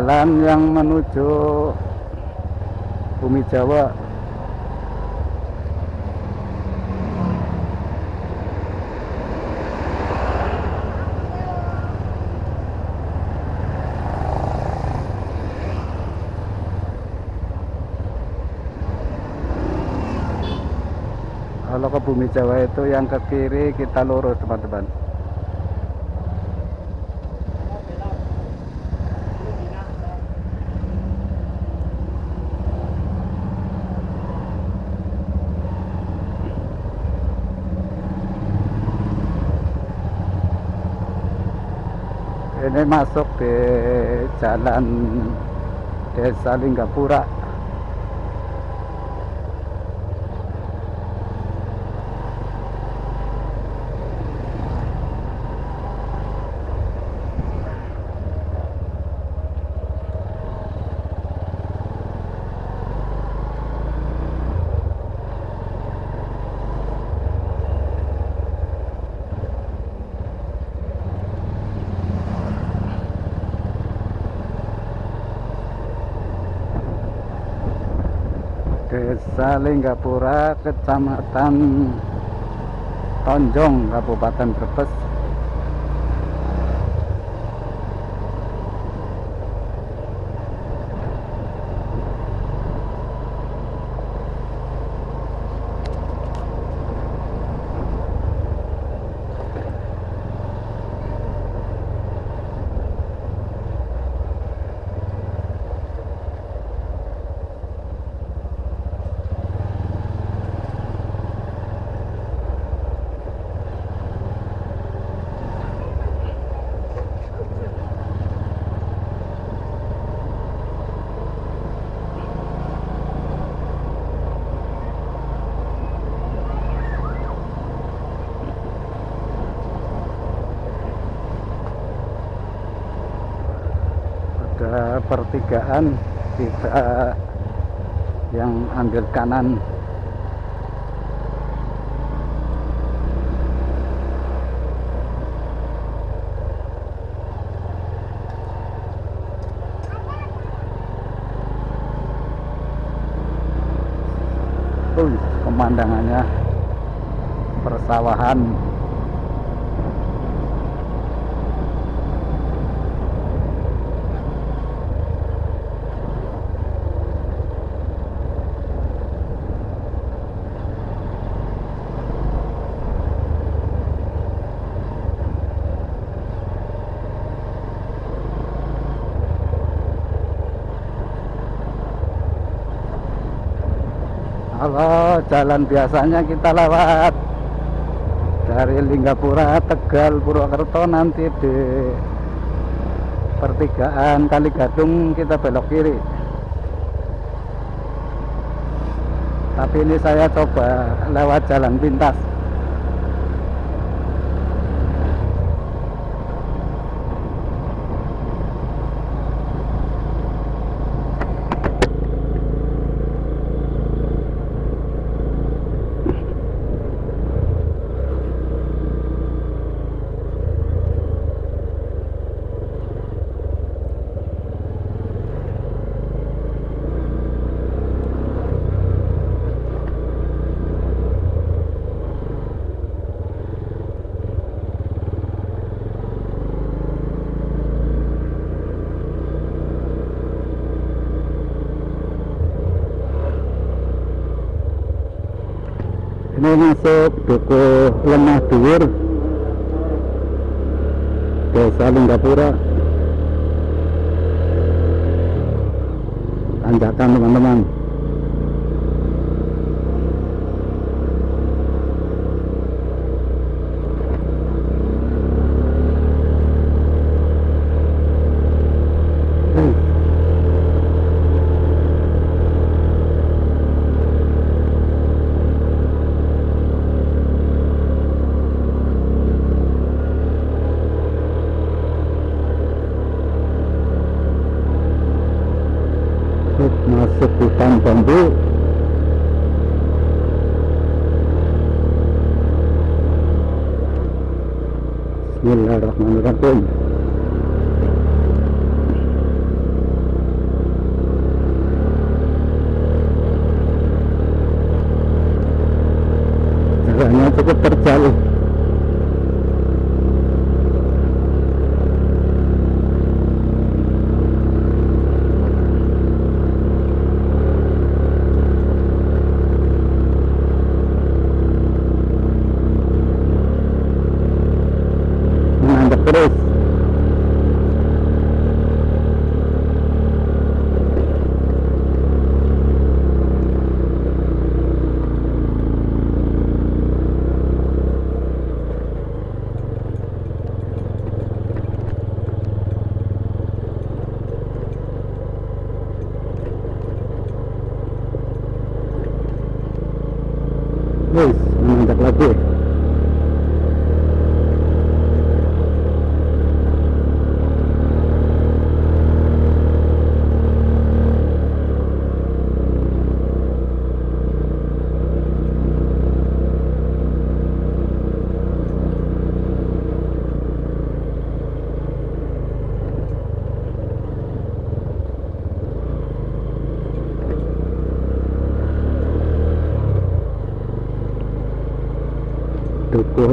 jalan yang menuju Bumi Jawa. Kalau ke Bumi Jawa itu yang ke kiri kita lurus teman-teman ini masuk di jalan desa Linggapura Desa Linggapura, Kecamatan Tonjong, Kabupaten Brebes. Ada pertigaan kita yang ambil kanan. Pemandangannya. Persawahan Kalau jalan biasanya kita lewat dari Linggapura, Tegal, Purwokerto nanti di pertigaan Kali Gadung kita belok kiri. Tapi ini saya coba lewat jalan pintas. Ini masuk duku lemah dhuwur desa Linggapura. Tanjakan teman-teman hutan bambu Bismillahirrahmanirrahim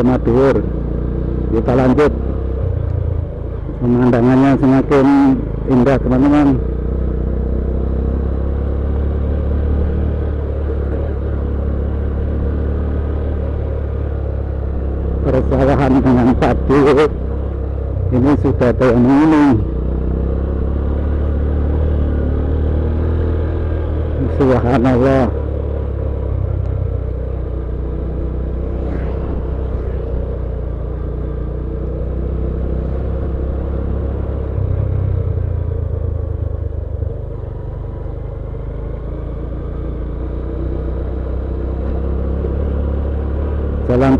lemah kita lanjut. Pemandangannya semakin indah teman-teman. Persawahan dengan padi ini sudah ada yang ini Subhanallah jalan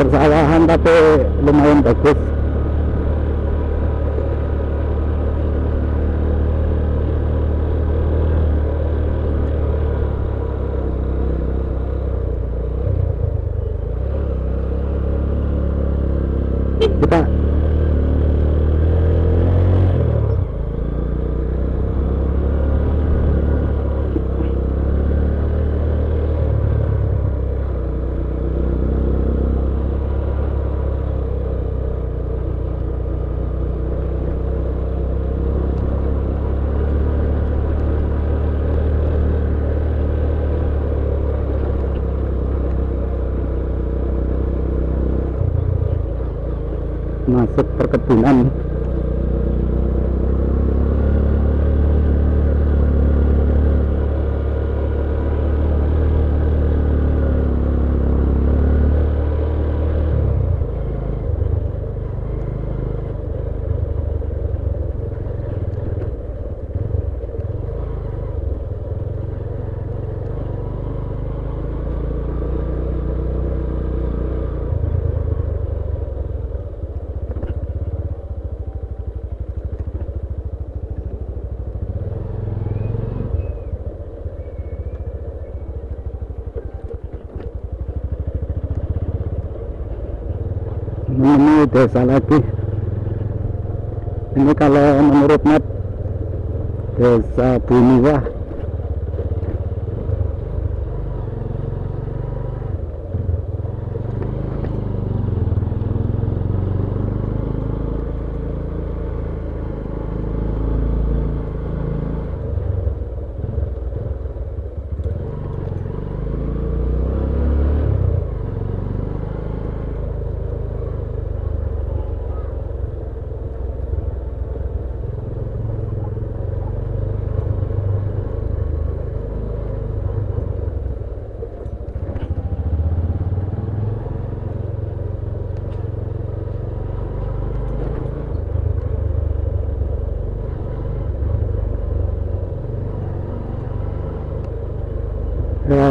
persawahan tapi lumayan bagus kita masuk perkebunan desa lagi. Ini kalau menurut map desa Buniwah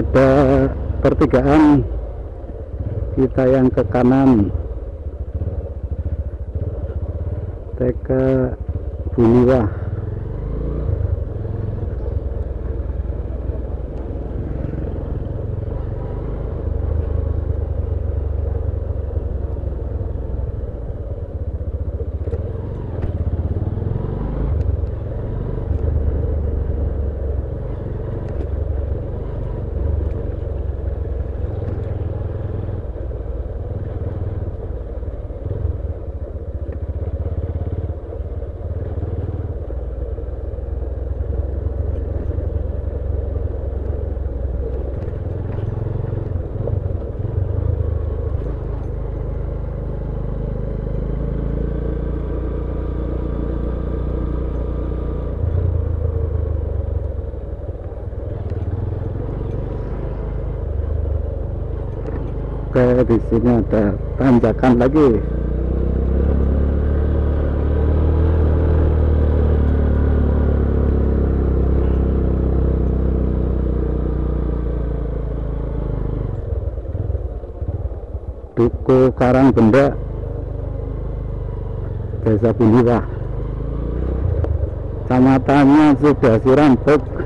ada pertigaan. Kita yang ke kanan. TK Buniwah oke di sini ada tanjakan lagi. Duku Karang Benda Desa Bundiwah. Kecamatannya sudah Sirambek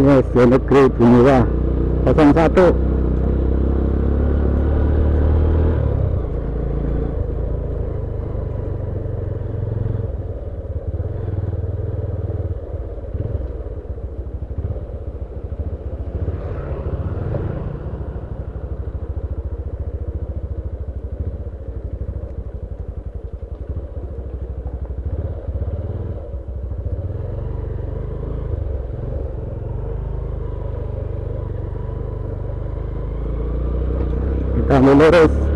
Yes, SD Negeri Buniwa 01 kita ambil lurus Wih,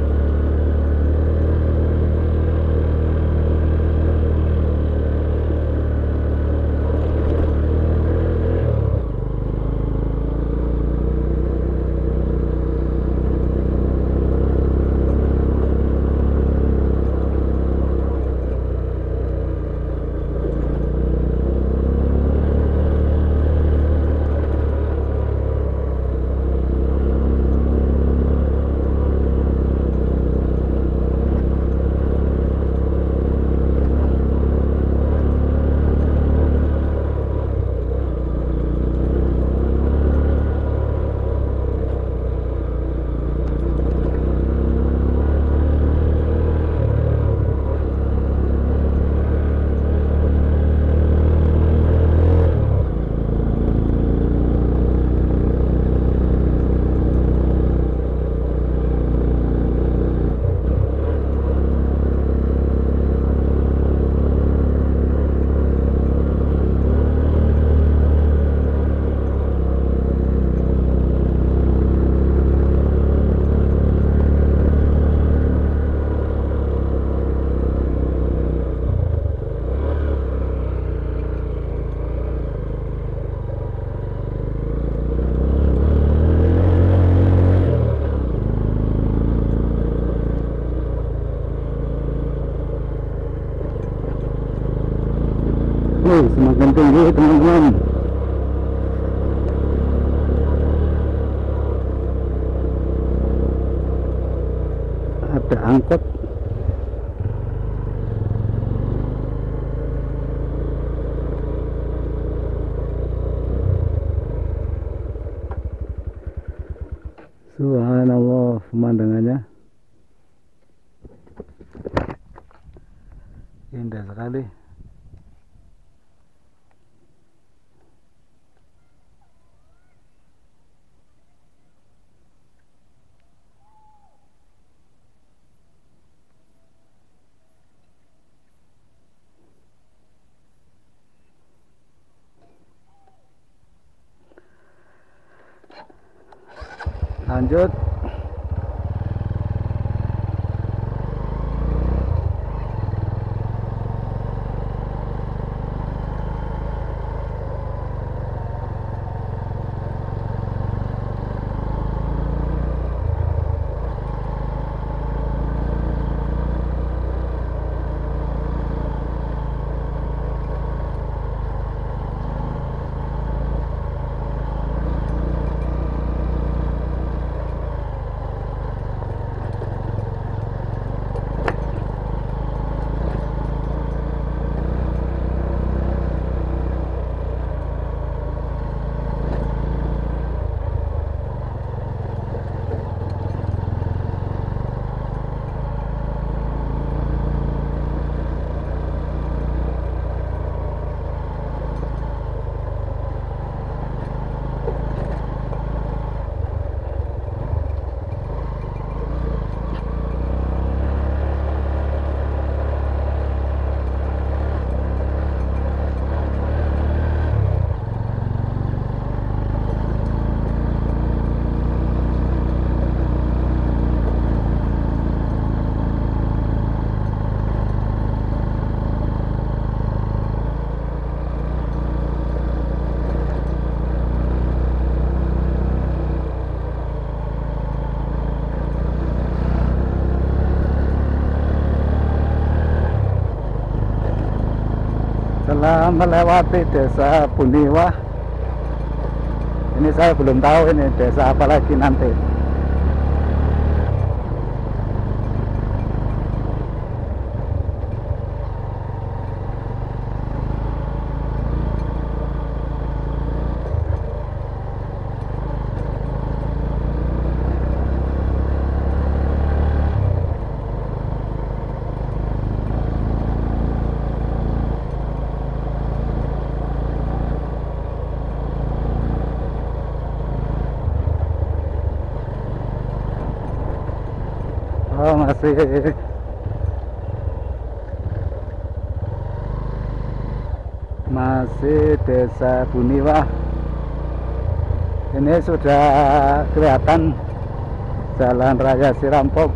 tinggi teman-teman. Ada angkot. Subhanallah pemandangannya. Indah sekali lanjut melewati desa Buniwah ini saya belum tahu ini desa apa lagi nanti masih masih desa Buniwah. Ini sudah kelihatan jalan raya Sirampok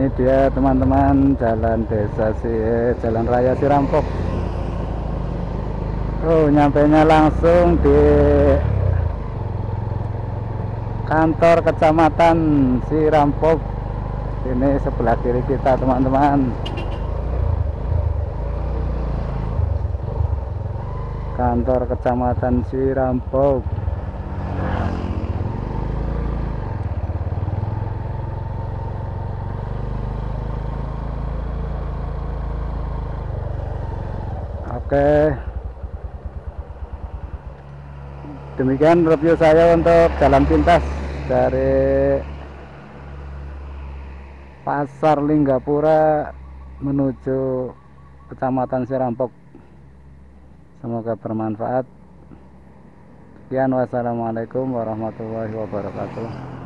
ini dia teman-teman jalan desa si eh, jalan raya Sirampok. Oh nyampe nya langsung di kantor kecamatan Sirampok. Ini sebelah kiri kita teman-teman. Kantor kecamatan Sirampok Oke. Demikian review saya untuk jalan pintas dari Pasar Linggapura menuju Kecamatan Sirampok. Semoga bermanfaat. Sekian wassalamualaikum warahmatullahi wabarakatuh.